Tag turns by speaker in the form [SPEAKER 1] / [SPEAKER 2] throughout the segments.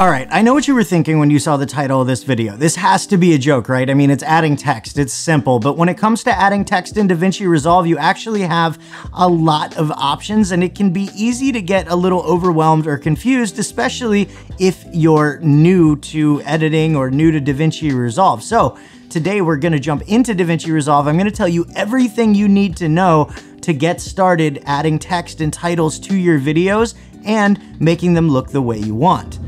[SPEAKER 1] All right, I know what you were thinking when you saw the title of this video. This has to be a joke, right? I mean, it's adding text, it's simple, but when it comes to adding text in DaVinci Resolve, you actually have a lot of options and it can be easy to get a little overwhelmed or confused, especially if you're new to editing or new to DaVinci Resolve. So today we're gonna jump into DaVinci Resolve. I'm gonna tell you everything you need to know to get started adding text and titles to your videos and making them look the way you want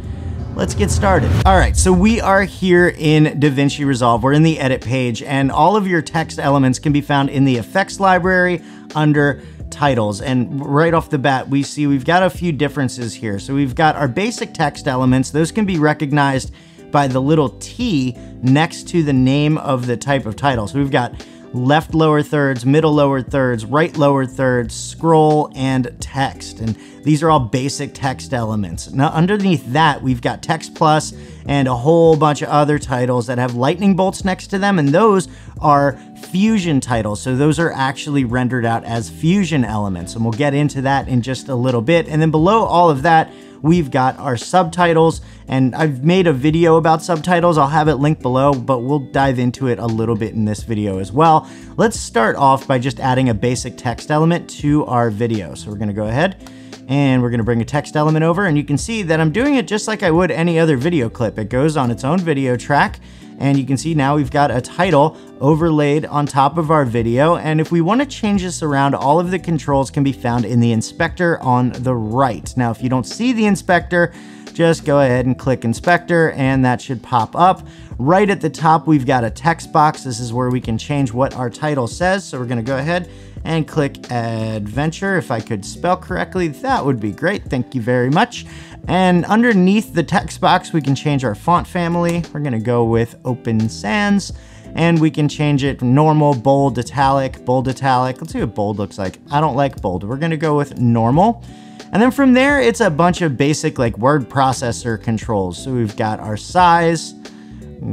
[SPEAKER 1] let's get started. All right, so we are here in DaVinci Resolve. We're in the edit page and all of your text elements can be found in the effects library under titles. And right off the bat, we see we've got a few differences here. So we've got our basic text elements. Those can be recognized by the little T next to the name of the type of title. So we've got left lower thirds, middle lower thirds, right lower thirds, scroll, and text. And these are all basic text elements. Now underneath that, we've got Text Plus and a whole bunch of other titles that have lightning bolts next to them, and those are fusion titles. So those are actually rendered out as fusion elements, and we'll get into that in just a little bit. And then below all of that, we've got our subtitles, and I've made a video about subtitles. I'll have it linked below, but we'll dive into it a little bit in this video as well. Let's start off by just adding a basic text element to our video. So we're gonna go ahead and we're gonna bring a text element over and you can see that I'm doing it just like I would any other video clip. It goes on its own video track and you can see now we've got a title overlaid on top of our video. And if we wanna change this around, all of the controls can be found in the inspector on the right. Now, if you don't see the inspector, just go ahead and click inspector and that should pop up. Right at the top, we've got a text box. This is where we can change what our title says. So we're gonna go ahead and click adventure. If I could spell correctly, that would be great. Thank you very much. And underneath the text box, we can change our font family. We're gonna go with Open Sans and we can change it from normal, bold, italic, bold, italic. Let's see what bold looks like. I don't like bold. We're gonna go with normal. And then from there, it's a bunch of basic like word processor controls. So we've got our size.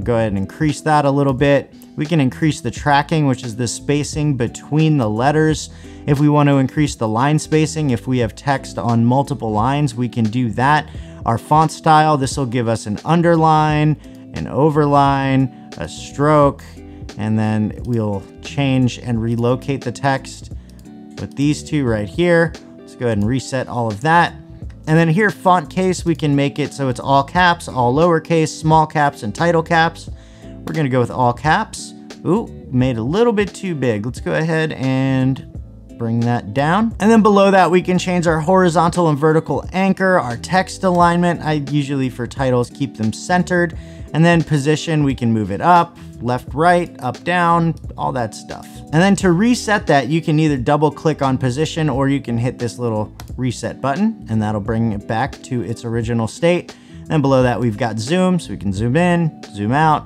[SPEAKER 1] Go ahead and increase that a little bit. We can increase the tracking, which is the spacing between the letters. If we want to increase the line spacing, if we have text on multiple lines, we can do that. Our font style, this will give us an underline, an overline, a stroke, and then we'll change and relocate the text with these two right here. Let's go ahead and reset all of that. And then here, font case, we can make it so it's all caps, all lowercase, small caps, and title caps. We're gonna go with all caps. Ooh, made a little bit too big. Let's go ahead and bring that down. And then below that, we can change our horizontal and vertical anchor, our text alignment. I usually for titles keep them centered. And then position, we can move it up, left, right, up, down, all that stuff. And then to reset that, you can either double click on position or you can hit this little reset button and that'll bring it back to its original state. And below that, we've got zoom, so we can zoom in, zoom out,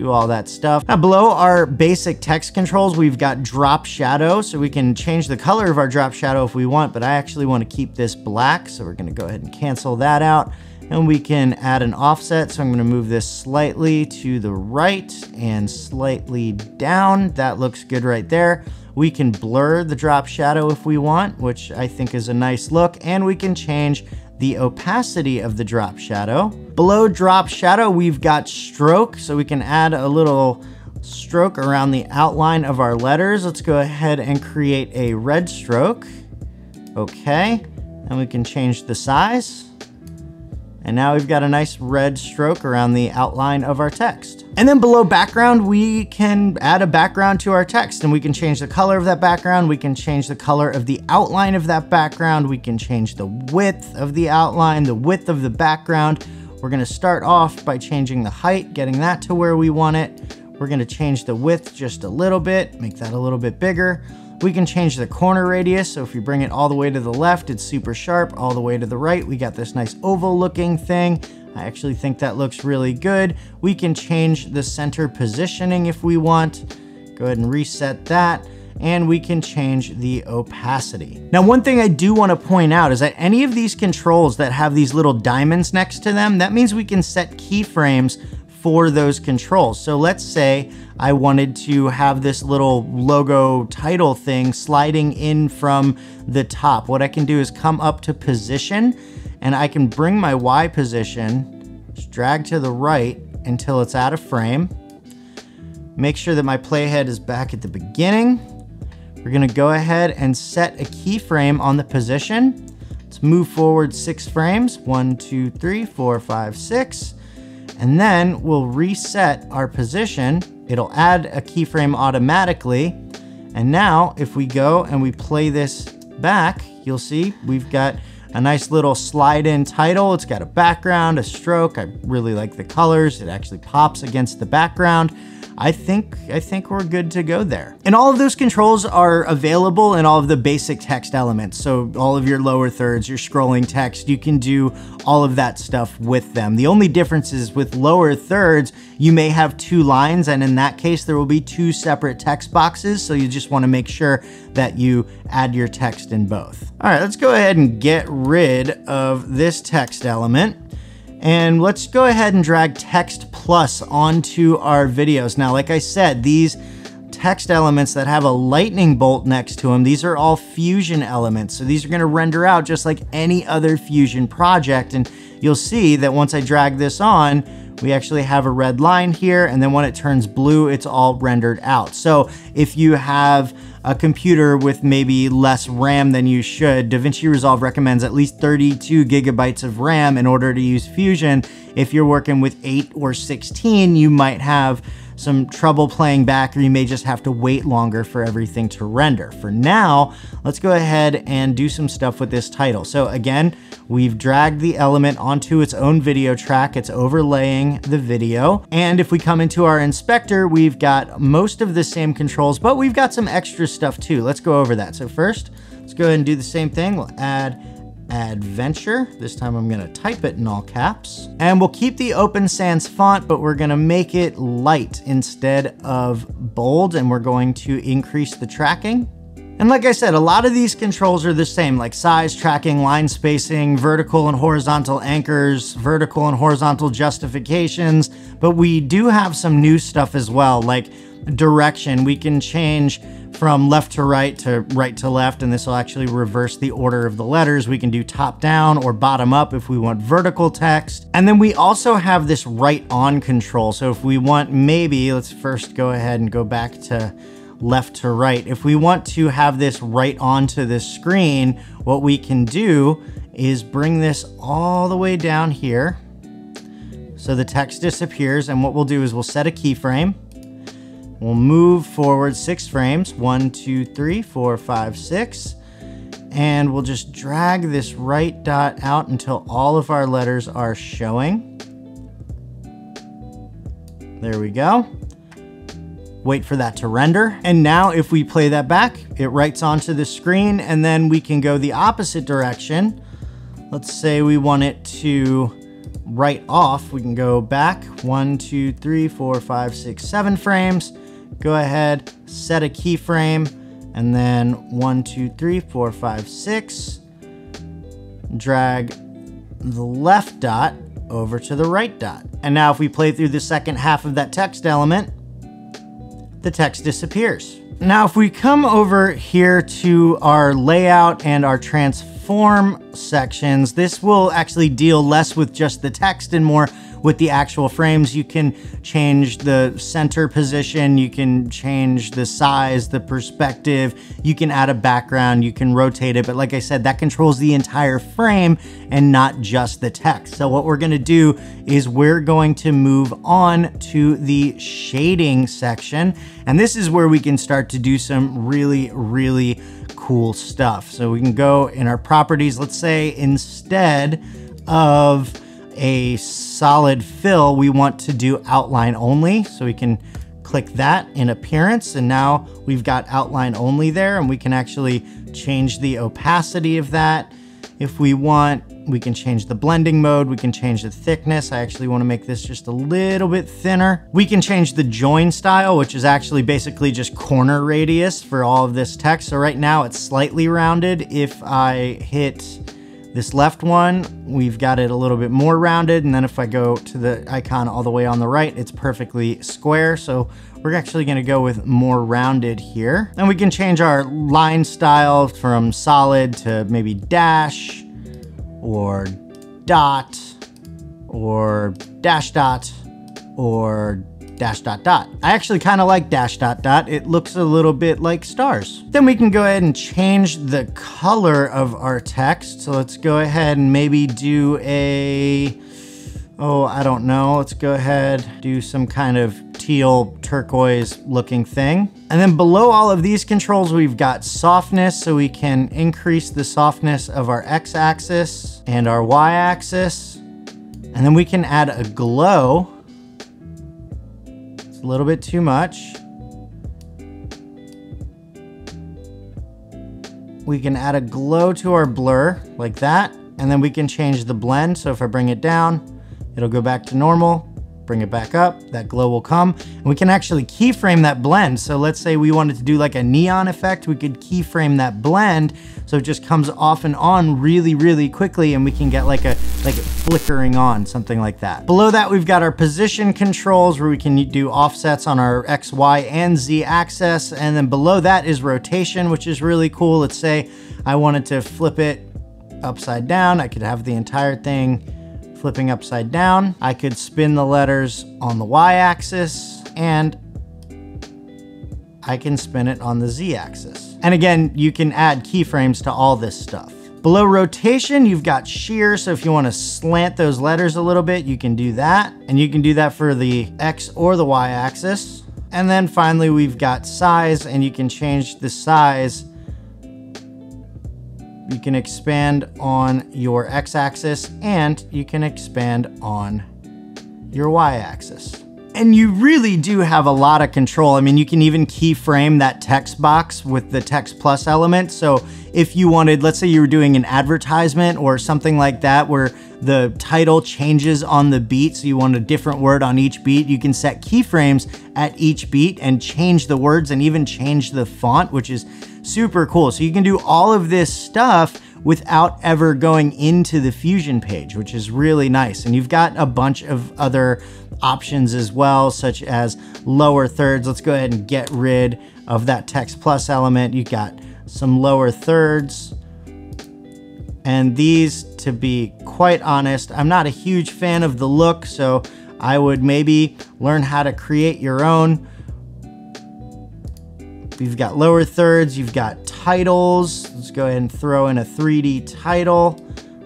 [SPEAKER 1] do all that stuff. Now below our basic text controls, we've got drop shadow. So we can change the color of our drop shadow if we want, but I actually want to keep this black. So we're gonna go ahead and cancel that out. And we can add an offset. So I'm gonna move this slightly to the right and slightly down. That looks good right there. We can blur the drop shadow if we want, which I think is a nice look. And we can change the opacity of the drop shadow. Below drop shadow, we've got stroke, so we can add a little stroke around the outline of our letters. Let's go ahead and create a red stroke. Okay, and we can change the size. And now we've got a nice red stroke around the outline of our text. And then below background, we can add a background to our text and we can change the color of that background. We can change the color of the outline of that background. We can change the width of the outline, the width of the background. We're gonna start off by changing the height, getting that to where we want it. We're gonna change the width just a little bit, make that a little bit bigger. We can change the corner radius, so if you bring it all the way to the left, it's super sharp. All the way to the right, we got this nice oval looking thing. I actually think that looks really good. We can change the center positioning if we want. Go ahead and reset that and we can change the opacity. Now, one thing I do wanna point out is that any of these controls that have these little diamonds next to them, that means we can set keyframes for those controls. So let's say I wanted to have this little logo title thing sliding in from the top. What I can do is come up to position and I can bring my Y position Just drag to the right until it's out of frame. Make sure that my playhead is back at the beginning. We're gonna go ahead and set a keyframe on the position. Let's move forward six frames. One, two, three, four, five, six. And then we'll reset our position. It'll add a keyframe automatically. And now if we go and we play this back, you'll see we've got a nice little slide in title. It's got a background, a stroke. I really like the colors. It actually pops against the background. I think I think we're good to go there. And all of those controls are available in all of the basic text elements. So all of your lower thirds, your scrolling text, you can do all of that stuff with them. The only difference is with lower thirds, you may have two lines and in that case there will be two separate text boxes. So you just want to make sure that you add your text in both. All right, let's go ahead and get rid of this text element. And let's go ahead and drag text plus onto our videos. Now, like I said, these text elements that have a lightning bolt next to them, these are all fusion elements. So these are gonna render out just like any other fusion project. And you'll see that once I drag this on, we actually have a red line here, and then when it turns blue, it's all rendered out. So if you have a computer with maybe less RAM than you should, DaVinci Resolve recommends at least 32 gigabytes of RAM in order to use Fusion. If you're working with 8 or 16, you might have some trouble playing back or you may just have to wait longer for everything to render. For now, let's go ahead and do some stuff with this title. So again, we've dragged the element onto its own video track. It's overlaying the video. And if we come into our inspector, we've got most of the same controls, but we've got some extra stuff too. Let's go over that. So first, let's go ahead and do the same thing. We'll add adventure. This time I'm gonna type it in all caps. And we'll keep the Open Sans font, but we're gonna make it light instead of bold, and we're going to increase the tracking. And like I said, a lot of these controls are the same, like size, tracking, line spacing, vertical and horizontal anchors, vertical and horizontal justifications, but we do have some new stuff as well, like direction. We can change from left to right to right to left, and this will actually reverse the order of the letters. We can do top down or bottom up if we want vertical text. And then we also have this write on control. So if we want maybe, let's first go ahead and go back to left to right. If we want to have this write onto the screen, what we can do is bring this all the way down here. So the text disappears and what we'll do is we'll set a keyframe We'll move forward six frames, one, two, three, four, five, six, and we'll just drag this right dot out until all of our letters are showing. There we go. Wait for that to render. And now if we play that back, it writes onto the screen and then we can go the opposite direction. Let's say we want it to write off. We can go back one, two, three, four, five, six, seven frames go ahead, set a keyframe, and then one, two, three, four, five, six, drag the left dot over to the right dot. And now if we play through the second half of that text element, the text disappears. Now if we come over here to our layout and our transform sections, this will actually deal less with just the text and more with the actual frames. You can change the center position, you can change the size, the perspective, you can add a background, you can rotate it. But like I said, that controls the entire frame and not just the text. So what we're gonna do is we're going to move on to the shading section. And this is where we can start to do some really, really cool stuff. So we can go in our properties, let's say instead of a solid fill, we want to do outline only. So we can click that in appearance and now we've got outline only there and we can actually change the opacity of that. If we want, we can change the blending mode, we can change the thickness. I actually wanna make this just a little bit thinner. We can change the join style, which is actually basically just corner radius for all of this text. So right now it's slightly rounded. If I hit this left one, we've got it a little bit more rounded. And then if I go to the icon all the way on the right, it's perfectly square. So we're actually gonna go with more rounded here. And we can change our line style from solid to maybe dash or dot or dash dot or dash dot dot. I actually kind of like dash dot dot. It looks a little bit like stars. Then we can go ahead and change the color of our text. So let's go ahead and maybe do a, oh, I don't know. Let's go ahead, do some kind of teal turquoise looking thing. And then below all of these controls, we've got softness. So we can increase the softness of our X axis and our Y axis. And then we can add a glow a little bit too much. We can add a glow to our blur like that. And then we can change the blend. So if I bring it down, it'll go back to normal bring it back up, that glow will come. And we can actually keyframe that blend. So let's say we wanted to do like a neon effect, we could keyframe that blend so it just comes off and on really, really quickly and we can get like a like flickering on, something like that. Below that, we've got our position controls where we can do offsets on our X, Y, and Z axis. And then below that is rotation, which is really cool. Let's say I wanted to flip it upside down. I could have the entire thing flipping upside down. I could spin the letters on the y-axis and I can spin it on the z-axis. And again, you can add keyframes to all this stuff. Below rotation, you've got shear. So if you want to slant those letters a little bit, you can do that. And you can do that for the X or the Y axis. And then finally, we've got size and you can change the size you can expand on your x-axis and you can expand on your y-axis. And you really do have a lot of control. I mean, you can even keyframe that text box with the text plus element. So if you wanted, let's say you were doing an advertisement or something like that where the title changes on the beat, so you want a different word on each beat, you can set keyframes at each beat and change the words and even change the font, which is super cool. So you can do all of this stuff without ever going into the Fusion page, which is really nice. And you've got a bunch of other options as well, such as lower thirds. Let's go ahead and get rid of that text plus element. You've got some lower thirds. And these, to be quite honest, I'm not a huge fan of the look, so I would maybe learn how to create your own. You've got lower thirds, you've got titles. Let's go ahead and throw in a 3D title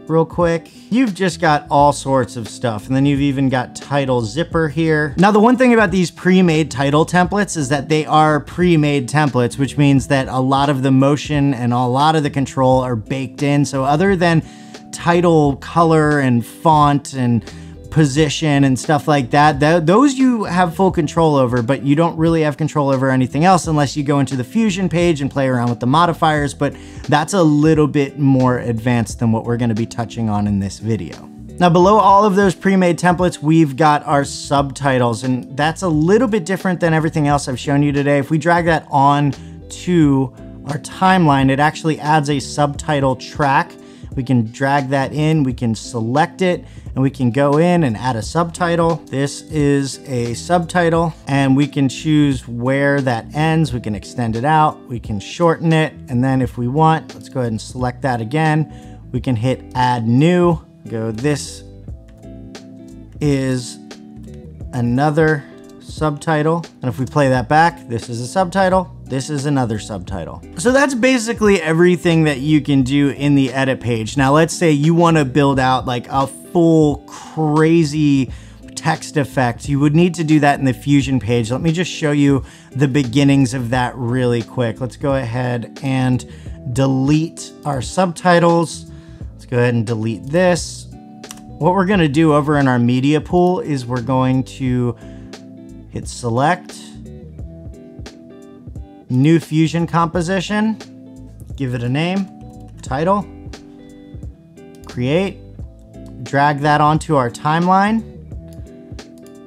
[SPEAKER 1] real quick. You've just got all sorts of stuff. And then you've even got title zipper here. Now, the one thing about these pre-made title templates is that they are pre-made templates, which means that a lot of the motion and a lot of the control are baked in. So other than title color and font and position and stuff like that. Th those you have full control over, but you don't really have control over anything else unless you go into the Fusion page and play around with the modifiers, but that's a little bit more advanced than what we're gonna be touching on in this video. Now below all of those pre-made templates, we've got our subtitles, and that's a little bit different than everything else I've shown you today. If we drag that on to our timeline, it actually adds a subtitle track. We can drag that in, we can select it, and we can go in and add a subtitle. This is a subtitle and we can choose where that ends. We can extend it out, we can shorten it. And then if we want, let's go ahead and select that again. We can hit add new, go this is another subtitle. And if we play that back, this is a subtitle, this is another subtitle. So that's basically everything that you can do in the edit page. Now let's say you wanna build out like a full crazy text effect, you would need to do that in the Fusion page. Let me just show you the beginnings of that really quick. Let's go ahead and delete our subtitles. Let's go ahead and delete this. What we're gonna do over in our media pool is we're going to hit select, new Fusion composition, give it a name, title, create, drag that onto our timeline,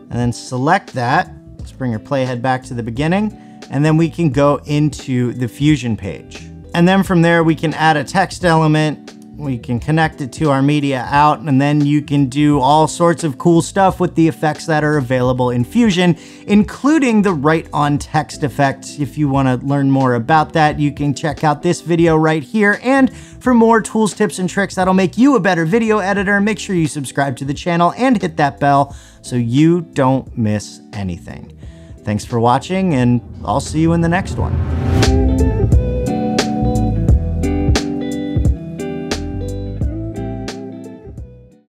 [SPEAKER 1] and then select that. Let's bring our playhead back to the beginning, and then we can go into the Fusion page. And then from there, we can add a text element we can connect it to our media out and then you can do all sorts of cool stuff with the effects that are available in Fusion, including the write on text effect. If you wanna learn more about that, you can check out this video right here. And for more tools, tips, and tricks that'll make you a better video editor, make sure you subscribe to the channel and hit that bell so you don't miss anything. Thanks for watching, and I'll see you in the next one.